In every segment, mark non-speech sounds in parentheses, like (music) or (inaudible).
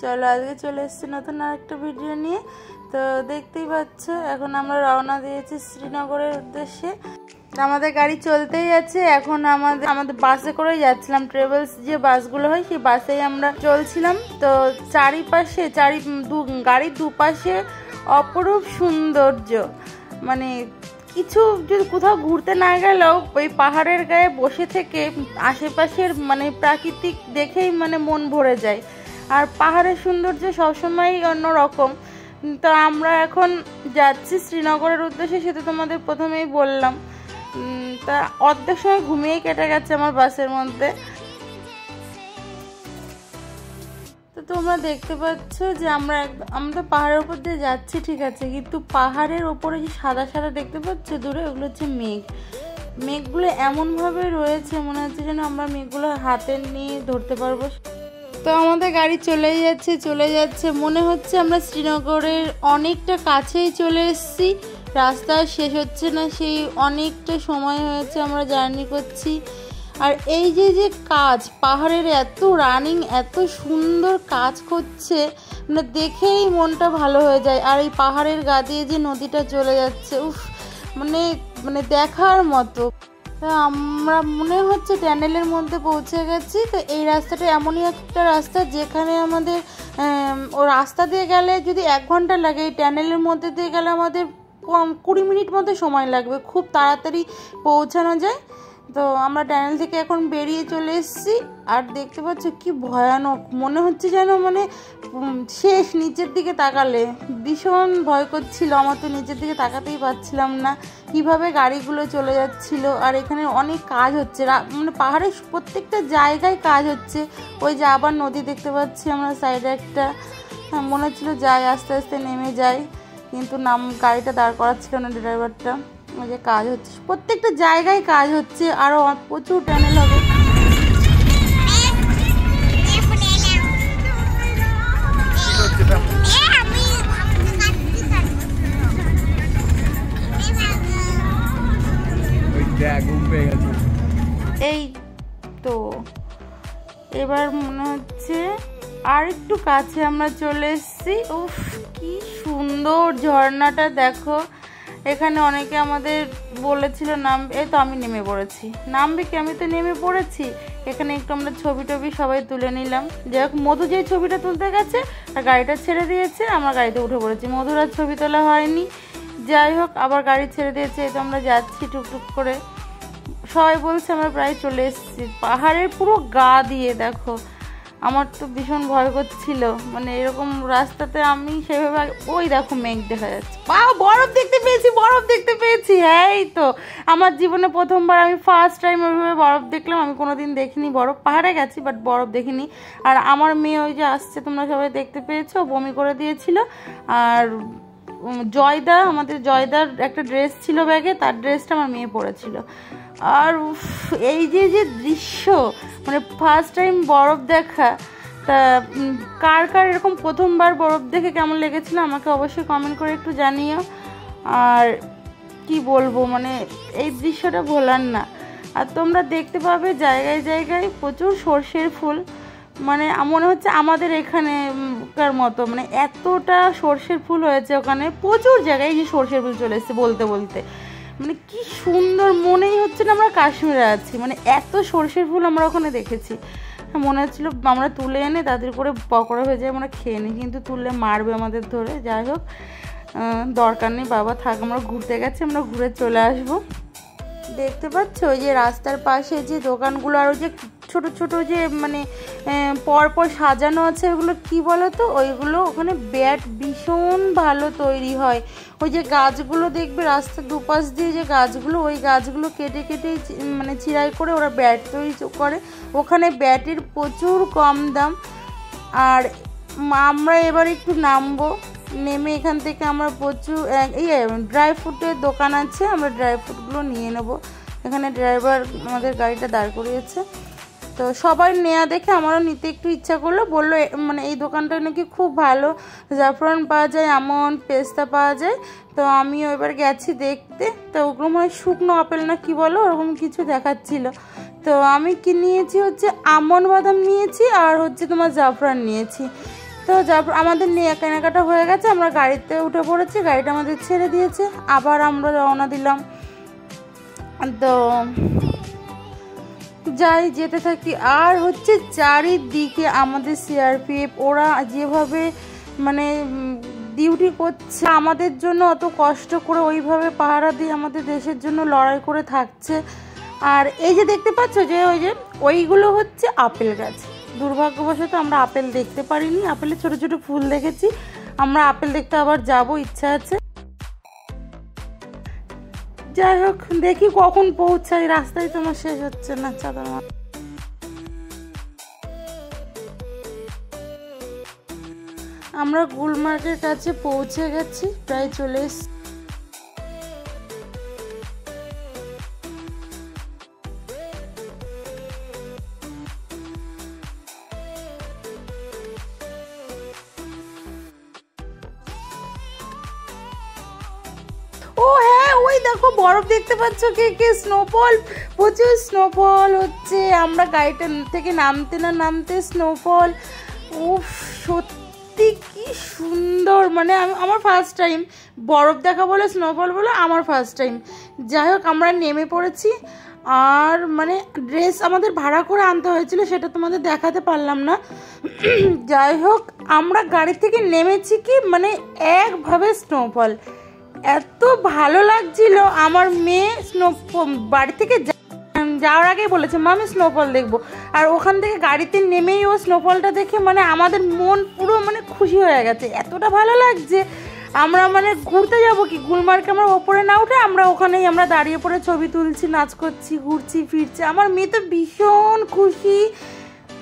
চলো, আজকে চলে এসেছি নতুন আরেকটা ভিডিও নিয়ে। তো দেখতেই পাচ্ছ, এখন আমরা রওনা দিয়েছি শ্রীনগরের উদ্দেশ্যে। আমাদের গাড়ি চলতেই আছে, এখন আমাদের আমাদের বাসে করেই যাচ্ছিলাম। ট্রেভেলস যে বাসগুলো হয়, সেই বাসেই আমরা চলছিলাম। তো চারিপাশে, চারি, দু, গাড়ির দুপাশে অপরূপ সৌন্দর্য। মানে কিছু যদি কোথাও ঘুরতে না গেলেও ওই পাহাড়ের গায়ে বসে থেকে আশেপাশের মানে প্রাকৃতিক দেখেই মানে মন ভরে যায়। আর পাহাড়ের সৌন্দর্য সবসময়ই অন্যরকম। তো আমরা এখন যাচ্ছি শ্রীনগরের উদ্দেশ্যে, সেটা তোমাদের প্রথমেই বললাম। তা অর্ধেক সময় ঘুমিয়েই কেটে গেছে আমার বাসের মধ্যে। তো তোমরা দেখতে পাচ্ছ যে আমরা আমরা তো পাহাড়ের উপর দিয়ে যাচ্ছি, ঠিক আছে। কিন্তু পাহাড়ের ওপরে যে সাদা সাদা দেখতে পাচ্ছ দূরে, ওগুলো হচ্ছে মেঘ। মেঘগুলো এমনভাবে রয়েছে, মনে হচ্ছে যেন আমরা মেঘগুলো হাতে নিয়ে ধরতে পারব। তো আমাদের গাড়ি চলেই যাচ্ছে, চলে যাচ্ছে। মনে হচ্ছে আমরা শ্রীনগরের অনেকটা কাছেই চলে এসেছি। রাস্তা শেষ হচ্ছে না, সেই অনেকটা সময় হয়েছে আমরা জার্নি করছি। আর এই যে যে কাজ, পাহাড়ের এত রানিং, এত সুন্দর কাজ করছে মানে দেখেই মনটা ভালো হয়ে যায়। আর এই পাহাড়ের গা দিয়ে যে নদীটা চলে যাচ্ছে, উফ মানে মানে দেখার মতো। আমরা মনে হচ্ছে ট্যানেলের মধ্যে পৌঁছে গেছি। তো এই রাস্তাটা এমনই একটা রাস্তা যেখানে আমাদের ও রাস্তা দিয়ে গেলে যদি এক ঘণ্টা লাগে, এই ট্যানেলের মধ্যে দিয়ে গেলে আমাদের কম কুড়ি মিনিট মতো সময় লাগবে। খুব তাড়াতাড়ি পৌঁছানো যায়। তো আমরা ট্যানেল থেকে এখন বেরিয়ে চলে এসেছি আর দেখতে পাচ্ছ কি ভয়ানক। মনে হচ্ছে যেন মানে শেষ নিচের দিকে তাকালে। ভীষণ ভয় করছিল, আমার তো নিচের দিকে তাকাতেই পাচ্ছিলাম না। কীভাবে গাড়িগুলো চলে যাচ্ছিল, আর এখানে অনেক কাজ হচ্ছে। মানে পাহাড়ের প্রত্যেকটা জায়গায় কাজ হচ্ছে। ওই যে আবার নদী দেখতে পাচ্ছি আমরা সাইডে একটা। মনে হচ্ছিল যাই, আস্তে আস্তে নেমে যাই। কিন্তু নাম, গাড়িটা দাঁড় করাচ্ছিল না ড্রাইভারটা। ওই যে কাজ হচ্ছে। প্রত্যেকটা জায়গায় কাজ হচ্ছে আরও প্রচুর ট্যানেল হবে। এই তো, এবার মনে হচ্ছে আর একটু কাছে আমরা চলে এসেছি। উফ, কি সুন্দর ঝর্ণাটা, দেখো। এখানে অনেকে আমাদের বলেছিল, নাম এই তো আমি নেমে পড়েছি। নামবে কি আমি তো নেমে পড়েছি? এখানে একটু আমরা ছবি টবি সবাই তুলে নিলাম। যাই হোক, মধু যেই ছবিটা তুলতে গেছে, আর গাড়িটা ছেড়ে দিয়েছে, আমরা গাড়িতে উঠে পড়েছি। মধুর আর ছবি তোলা হয়নি। যাই হোক, আবার গাড়ি ছেড়ে দিয়েছে, এই তো আমরা যাচ্ছি টুকটুক করে। সবাই বলছে, আমরা প্রায় চলে এসেছি। পাহাড়ের পুরো গা দিয়ে, দেখো। আমার তো ভীষণ ভয় করছিল। মানে এরকম রাস্তাতে আমি সেভাবে ওই দেখো মেঘ দেখা যাচ্ছে। বা বরফ দেখতে পেয়েছি, বরফ দেখতে পেয়েছি। হ্যাঁ তো, আমার জীবনে প্রথমবার আমি ফার্স্ট টাইম ওইভাবে বরফ দেখলাম। আমি কোনো দিন দেখিনি, বরফ পাহাড়ে গেছি বাট বরফ দেখিনি। আর আমার মেয়ে ওই যে আসছে, তোমরা সবাই দেখতে পেয়েছ, বমি করে দিয়েছিল। আর জয়দা, আমাদের জয়দার একটা ড্রেস ছিল ব্যাগে, তার ড্রেসটা আমার মেয়ে পরেছিল। আর এই যে যে দৃশ্য মানে ফার্স্ট টাইম বরফ দেখা, তা কার কার এরকম প্রথমবার বরফ দেখে কেমন লেগেছিল আমাকে অবশ্যই কমেন্ট করে একটু জানিও। আর কি বলব মানে এই দৃশ্যটা ভোলার না। আর তোমরা দেখতে পাবে জায়গায় জায়গায় প্রচুর সর্ষের ফুল। মানে মনে হচ্ছে আমাদের এখানেকার মতো। মানে এতটা সর্ষের ফুল হয়েছে ওখানে, প্রচুর জায়গায় যে সর্ষের ফুল চলে এসছে বলতে বলতে। মানে কি সুন্দর, মনেই হচ্ছে না আমরা কাশ্মীরে আছি। মানে এত সর্ষের ফুল আমরা ওখানে দেখেছি। মনে হচ্ছিল আমরা তুলে এনে তাদের করে পকোড়া যায়, আমরা খেয়ে নিই কিন্তু তুললে মারবে আমাদের ধরে। যাই হোক দরকার নেই, বাবা থাক, আমরা ঘুরতে গেছি, আমরা ঘুরে চলে আসব। দেখতে পাচ্ছ, ওই যে রাস্তার পাশে যে দোকানগুলো আর ওই যে ছোট ছোট যে মানে পরপর সাজানো আছে, ওগুলো কি বলো তো ওইগুলো ওখানে ব্যাট ভীষণ ভালো তৈরি হয়। ওই যে গাছগুলো দেখবে রাস্তার দুপাশ দিয়ে যে গাছগুলো, ওই গাছগুলো কেটে কেটে মানে চিরাই করে ওরা ব্যাট তৈরি করে। ওখানে ব্যাটের প্রচুর কম দাম। আর আমরা এবার একটু নামবো। নেমে এখান থেকে আমরা প্রচুর ইয়ে ড্রাই ফ্রুটের দোকান আছে, আমরা ড্রাই ফ্রুটগুলো নিয়ে নেব। এখানে ড্রাইভার আমাদের গাড়িটা দাঁড় করিয়েছে। তো সবাই নেওয়া দেখে আমারও নিতে একটু ইচ্ছা করল। বলল মানে এই দোকানটা নাকি খুব ভালো। জাফরান পাওয়া যায়, আমন, পেস্তা পাওয়া যায়। তো আমিও এবার গেছি দেখতে। তো ওগুলো মনে শুকনো আপেল না কি বলো, ওরকম কিছু দেখাচ্ছিল। তো আমি কি নিয়েছি হচ্ছে, আমন বাদাম নিয়েছি আর হচ্ছে তোমার জাফরান নিয়েছি। তো জাফর আমাদের নিয়ে কেনাকাটা হয়ে গেছে, আমরা গাড়িতে উঠে পড়েছি, গাড়িটা আমাদের ছেড়ে দিয়েছে। আবার আমরা রওনা দিলাম। তো যাই যেতে থাকি। আর হচ্ছে চারিদিকে আমাদের সিআরপিএফ ওরা যেভাবে মানে ডিউটি করছে, আমাদের জন্য অত কষ্ট করে ওইভাবে পাহারা দিয়ে আমাদের দেশের জন্য লড়াই করে থাকছে। আর এই যে দেখতে পাচ্ছ যে, ওই যে, ওইগুলো হচ্ছে আপেল গাছ। দুর্ভাগ্যবশত আমরা আপেল দেখতে পারিনি। আপেলের ছোট ছোট ফুল দেখেছি। আমরা আপেল দেখতে আবার যাব, ইচ্ছা আছে। যাই হোক, দেখি কখন পৌঁছাই। রাস্তায় তোমার শেষ হচ্ছে না, চাদর আমরা গুলমার্গের কাছে পৌঁছে গেছি, প্রায় চলে এসছি। দেখতে পাচ্ছ কে কে? স্নোফল প্রচুর স্নোফল হচ্ছে। আমরা গাড়িটা থেকে নামতে না নামতে স্নোফল উফ, সত্যি কি সুন্দর। মানে আমার ফার্স্ট টাইম বরফ দেখা বলে স্নোফল বলে, আমার ফার্স্ট টাইম যাই হোক, আমরা নেমে পড়েছি। আর মানে ড্রেস আমাদের ভাড়া করে আনতে হয়েছিল, সেটা তোমাদের দেখাতে পারলাম না। (clears throat) যাই হোক, আমরা গাড়ি থেকে নেমেছি কি? মানে একভাবে স্নোফল এত ভালো লাগছিল। আমার মেয়ে স্নো বাড়ি থেকে যাওয়ার আগেই বলেছে মা আমি স্নোফল দেখব। আর ওখান থেকে গাড়িতে নেমেই ও স্নোফলটা দেখে মানে আমাদের মন পুরো মানে খুশি হয়ে গেছে। এতটা ভালো লাগছে। আমরা মানে ঘুরতে যাব কি? গুলমার্কে আমরা ওপরে না উঠে আমরা ওখানেই আমরা দাঁড়িয়ে পড়ে ছবি তুলছি, নাচ করছি, ঘুরছি, ফিরছি। আমার মেয়ে তো ভীষণ খুশি।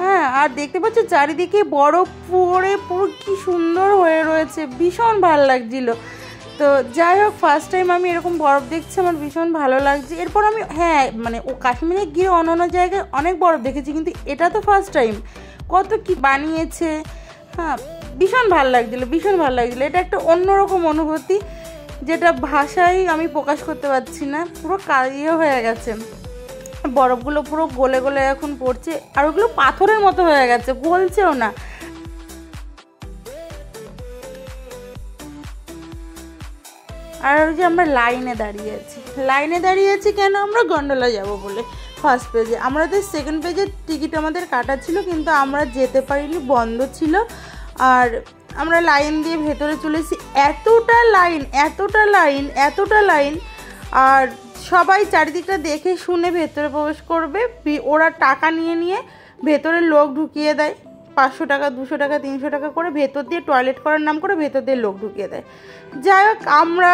হ্যাঁ আর দেখতে পাচ্ছ চারিদিকে বরফ পড়ে পুরো কি সুন্দর হয়ে রয়েছে। ভীষণ ভালো লাগছিল। তো যাই হোক ফার্স্ট টাইম আমি এরকম বরফ দেখছি, আমার ভীষণ ভালো লাগছে। এরপর আমি হ্যাঁ মানে ও কাশ্মীরে গিয়ে অন্য অন্য জায়গায় অনেক বরফ দেখেছি, কিন্তু এটা তো ফার্স্ট টাইম কত কি বানিয়েছে হ্যাঁ ভীষণ ভালো লাগছিল, ভীষণ ভালো লাগছিল। এটা একটা অন্যরকম অনুভূতি, যেটা ভাষায় আমি প্রকাশ করতে পারছি না, পুরো কালিয়ে হয়ে গেছে। বরফগুলো পুরো গলে গলে এখন পড়ছে, আর ওগুলো পাথরের মতো হয়ে গেছে গলছেও না। আর ওই যে আমরা লাইনে দাঁড়িয়ে আছি। লাইনে দাঁড়িয়ে আছি কেন? আমরা গন্ডোলা যাব বলে। ফার্স্ট পেজে আমাদের সেকেন্ড পেজের টিকিট আমাদের কাটা ছিল, কিন্তু আমরা যেতে পারিনি, বন্ধ ছিল। আর আমরা লাইন দিয়ে ভেতরে চলেছি এতটা লাইন এতটা লাইন এতটা লাইন। আর সবাই চারিদিকটা দেখে শুনে ভেতরে প্রবেশ করবে। ওরা টাকা নিয়ে নিয়ে ভেতরে লোক ঢুকিয়ে দেয়। পাঁচশো টাকা, দুশো টাকা, তিনশো টাকা করে ভেতর দিয়ে টয়লেট করার নাম করে ভেতর দিয়ে লোক ঢুকিয়ে দেয়। যাই হোক, আমরা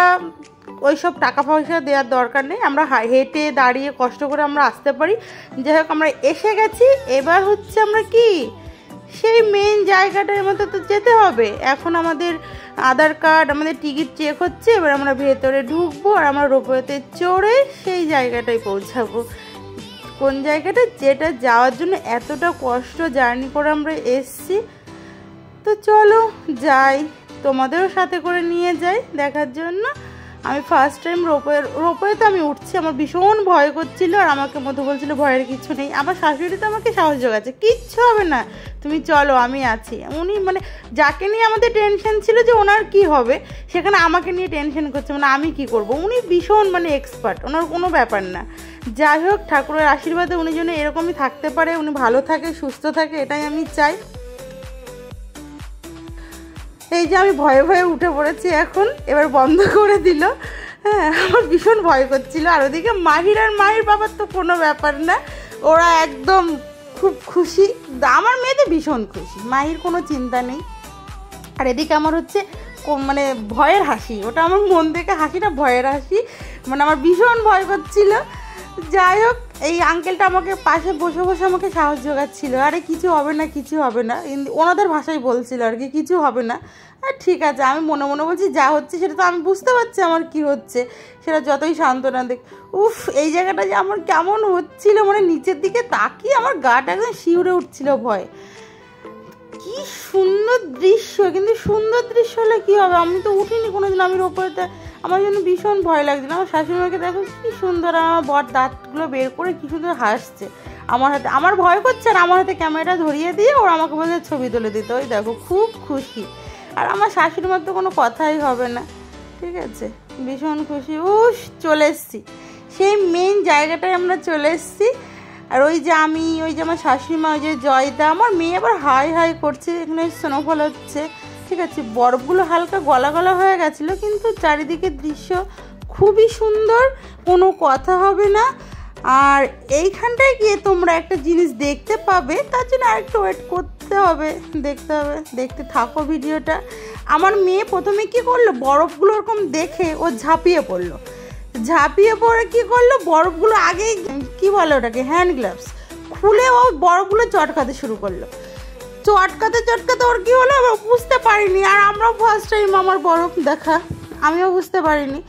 ওই সব টাকা পয়সা দেওয়ার দরকার নেই। আমরা হেঁটে দাঁড়িয়ে কষ্ট করে আমরা আসতে পারি। যাই হোক, আমরা এসে গেছি। এবার হচ্ছে আমরা কি? সেই মেন জায়গাটার মধ্যে তো যেতে হবে। এখন আমাদের আধার কার্ড, আমাদের টিকিট চেক হচ্ছে। এবার আমরা ভেতরে ঢুকবো আর আমরা রোপওয়েতে চড়ে সেই জায়গাটায় পৌঁছাবো। কোন জায়গাটা? যেটা যাওয়ার জন্য এতটা কষ্ট জার্নি করে আমরা এসছি। তো চলো যাই, তোমাদেরও সাথে করে নিয়ে যাই দেখার জন্য। আমি ফার্স্ট টাইম রোপওয়ে তো আমি উঠছি, আমার ভীষণ ভয় করছিল আর আমাকে মতো বলছিল, ভয়ের কিছু নেই। আমার শাশুড়ি তো আমাকে সাহস যোগাচ্ছে, কিচ্ছু হবে না। তুমি চলো, আমি আছি। উনি মানে যাকে নিয়ে আমাদের টেনশন ছিল যে ওনার কি হবে, সেখানে আমাকে নিয়ে টেনশন করছে মানে আমি কি করব? উনি ভীষণ মানে এক্সপার্ট ওনার কোনো ব্যাপার না। যাই হোক, ঠাকুরের আশীর্বাদে উনি যেন এরকমই থাকতে পারে, উনি ভালো থাকে, সুস্থ থাকে, এটাই আমি চাই। এই যে আমি ভয়ে ভয়ে উঠে পড়েছি এখন, এবার বন্ধ করে দিল। হ্যাঁ আমার ভীষণ ভয় করছিল। আর ওদিকে মাহির আর মাহির বাবার তো কোনো ব্যাপার না, ওরা একদম খুব খুশি। আমার মেয়েতে ভীষণ খুশি। মায়ের কোনো চিন্তা নেই। আর এদিকে আমার হচ্ছে মানে ভয়ের হাসি। ওটা আমার মন থেকে হাসিটা, ভয়ের হাসি। মানে আমার ভীষণ ভয় করছিল যাই হোক, এই আঙ্কেলটা আমাকে পাশে বসে বসে আমাকে সাহস জোগাচ্ছিলো আরে, কিছু হবে না, কিছু হবে না। ওনাদের ভাষায় বলছিল আর কি, কিছু হবে না। আর ঠিক আছে, আমি মনে মনে বলছি যা হচ্ছে সেটা তো আমি বুঝতে পারছি আমার কি হচ্ছে। সেটা যতই সান্ত্বনা দেখ উফ, এই জায়গাটা যে আমার কেমন হচ্ছিল মানে নিচের দিকে তাকিয়ে আমার গাটা একদম শিউরে উঠছিল ভয়। কি সুন্দর দৃশ্য, কিন্তু সুন্দর দৃশ্য হলে কী হবে? আমি তো উঠিনি কোনো দিন আমি ওপরেতে আমার জন্য ভীষণ ভয় লাগছিল। আমার শাশুড়িমাকে দেখো কি সুন্দর আমার বর দাঁতগুলো বের করে কি সুন্দর হাসছে। আমার হাতে, আমার ভয় করছে আর আমার হাতে ক্যামেরাটা ধরিয়ে দিয়ে ওরা আমাকে বলছে ছবি তুলে দিতে। ওই দেখো, খুব খুশি। আর আমার শাশুড়ি মার তো কোনো কথাই হবে না। ঠিক আছে? ভীষণ খুশি। উস চলে এসছি। সেই মেন জায়গাটায় আমরা চলে এসছি। আর ওই যে আমি, ওই যে আমার শাশুড়ি মা, ওই যে জয়দা, আমার মেয়ে আবার হাই হাই করছে। এখানে স্নোফল হচ্ছে। ঠিক আছে? বরফগুলো হালকা গলা গলা হয়ে গেছিল, কিন্তু চারিদিকের দৃশ্য খুবই সুন্দর। কোনো কথা হবে না। আর এইখানটায় গিয়ে তোমরা একটা জিনিস দেখতে পাবে, তার জন্য আরেকটু ওয়েট করতে হবে, দেখতে হবে, দেখতে থাকো ভিডিওটা। আমার মেয়ে প্রথমে কি করল, বরফগুলো ওরকম দেখে ও ঝাঁপিয়ে পড়ল। ঝাঁপিয়ে পড়ে কি করল, বরফগুলো আগেই, কি বলে ওটাকে হ্যান্ড গ্লাভস খুলে ও বরফগুলো চটকাতে শুরু করল। চটকাতে চটকাতে ওর কী হলো আবার বুঝতে পারিনি, আর আমরাও ফার্স্ট টাইম আমার বরফ দেখা, আমিও বুঝতে পারিনি।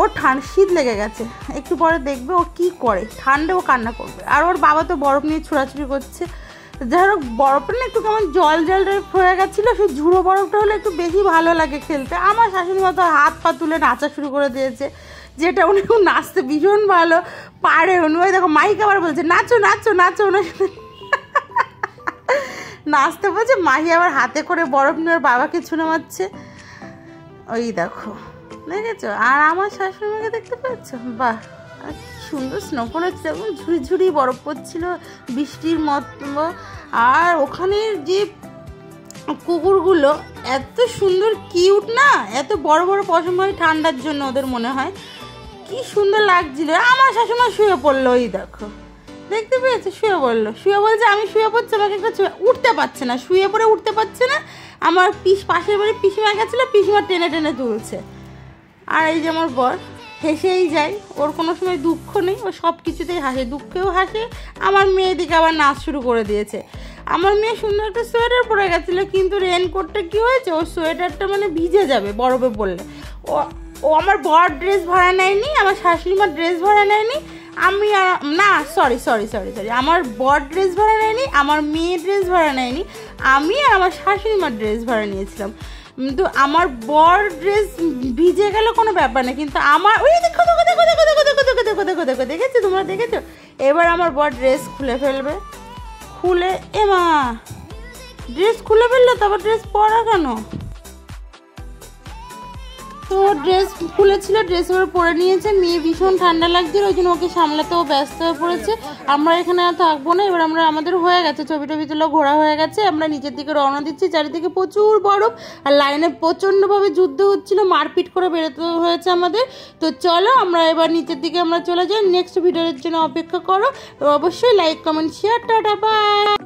ওর ঠান্ডা শীত লেগে গেছে। একটু পরে দেখবে ও কি করে। ঠান্ডা ও কান্না করবে। আর ওর বাবা তো বরফ নিয়ে ছোড়াছুড়ি করছে। যাই হোক বরফটা না একটু কেমন জল জল হয়ে গেছিল। সেই ঝুড়ো বরফটা হলে একটু বেশি ভালো লাগে খেলতে। আমার শাশুড়ি মতো হাত পা তুলে নাচা শুরু করে দিয়েছে। যেটা উনি নাচতে ভীষণ ভালো পারে। উনি ওই দেখো মাইক আবার বলছে, নাচো নাচো নাচো। ওনার সাথে নাচতে বলছে, মাহি আবার হাতে করে বরফ নিয়ে বাবাকে ছুঁড়ে মারছে। ওই দেখো। দেখেছ? আর আমার শাশুড়ি মাকে দেখতে পাচ্ছ? বাহ, আর সুন্দর স্নোফল হচ্ছে এবং ঝুড়ি ঝুড়ি বরফ পড়ছিল, বৃষ্টির মতো। আর ওখানের যে কুকুরগুলো, এত সুন্দর কিউট না? এত বড় বড় পশম হয় ঠান্ডার জন্য ওদের মনে হয়। কি সুন্দর লাগছিল। আমার শাশুমা শুয়ে পড়ল ওই দেখো। দেখতে পেয়েছে? শুয়ে পড়ল। শুয়ে বলছে, আমি শুয়ে পড়ছি, আমাকে একটা উঠতে পারছে না। শুয়ে পড়ে উঠতে পারছে না। আমার পিস, পাশের বাড়ি পিসিমা গেছিল, পিসিমা টেনে টেনে তুলছে। আর এই যে আমার বর, হেসেই যায়। ওর কোনো সময় দুঃখ নেই, ও সব কিছুতেই হাসে। দুঃখেও হাসে, আমার মেয়ে মেয়েদিকে আবার নাচ শুরু করে দিয়েছে। আমার মেয়ে সুন্দর একটা সোয়েটার পরে গেছিল, কিন্তু রেনকোটটা কী হয়েছে? ওর সোয়েটারটা মানে ভিজে যাবে, বরফে পড়লে। ও ও আমার বর ড্রেস ভাড়া নেয়নি, আমার শাশুড়ি মার ড্রেস ভাড়া নেয়নি, আমি না সরি সরি সরি সরি আমার বর ড্রেস ভাড়া নেয়নি, আমার মেয়ে ড্রেস ভাড়া নেয়নি, আমি আর আমার শাশুড়ি মার ড্রেস ভাড়া নিয়েছিলাম। কিন্তু আমার বর ড্রেস ভিজে গেলে কোনো ব্যাপার না কিন্তু আমার ওই দেখো দেখো দেখো দেখো দেখো দেখো দেখো দেখো দেখো দেখো দেখেছ তোমরা দেখেছ এবার আমার বর ড্রেস খুলে ফেলবে খুলে এ মা ড্রেস খুলে ফেলল তারপর ড্রেস পরা কেন তো ড্রেস খুলেছিল ড্রেস এবার পরে নিয়েছে। মেয়ে ভীষণ ঠান্ডা লাগছিল, ওই জন্য ওকে সামলাতেও ব্যস্ত হয়ে পড়েছে। আমরা এখানে আর থাকব না, এবার আমরা আমাদের হয়ে গেছে ছবি টবি তুলো ঘোরা হয়ে গেছে। আমরা নিচের দিকে রওনা দিচ্ছি, চারিদিকে প্রচুর বরফ, আর লাইনে প্রচণ্ডভাবে যুদ্ধ হচ্ছিল, মারপিট করে বেরোতে হয়েছে আমাদের। তো চলো, আমরা এবার নিচের দিকে আমরা চলে যাই। নেক্সট ভিডিওর জন্য অপেক্ষা করো, অবশ্যই like comment share tata bye